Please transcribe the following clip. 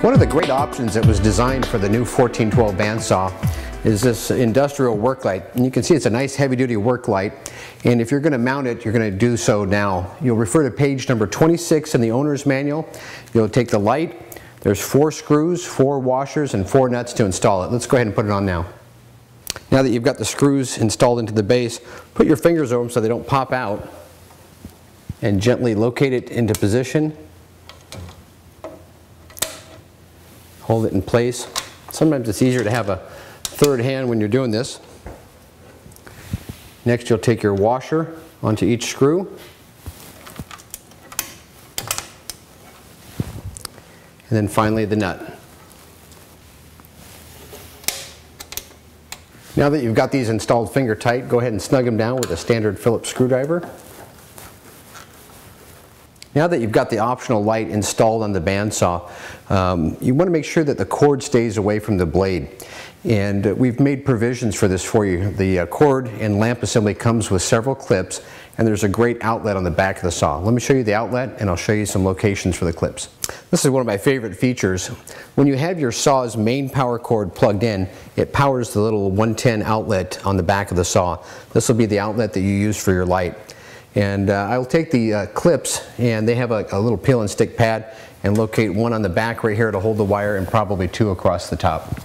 One of the great options that was designed for the new 1412 bandsaw is this industrial work light. And you can see it's a nice heavy duty work light. And if you're going to mount it, you're going to do so now. You'll refer to page number 26 in the owner's manual. You'll take the light. There's four screws, four washers, and four nuts to install it. Let's go ahead and put it on now. Now that you've got the screws installed into the base, put your fingers over them so they don't pop out and gently locate it into position hold it in place. Sometimes it's easier to have a third hand when you're doing this. Next you'll take your washer onto each screw. And then finally the nut. Now that you've got these installed finger tight, go ahead and snug them down with a standard Phillips screwdriver. Now that you've got the optional light installed on the bandsaw, um, you want to make sure that the cord stays away from the blade. And uh, we've made provisions for this for you. The uh, cord and lamp assembly comes with several clips and there's a great outlet on the back of the saw. Let me show you the outlet and I'll show you some locations for the clips. This is one of my favorite features. When you have your saw's main power cord plugged in, it powers the little 110 outlet on the back of the saw. This will be the outlet that you use for your light. And uh, I'll take the uh, clips and they have a, a, little peel and stick pad and locate one on the back right here to hold the wire and probably two across the top.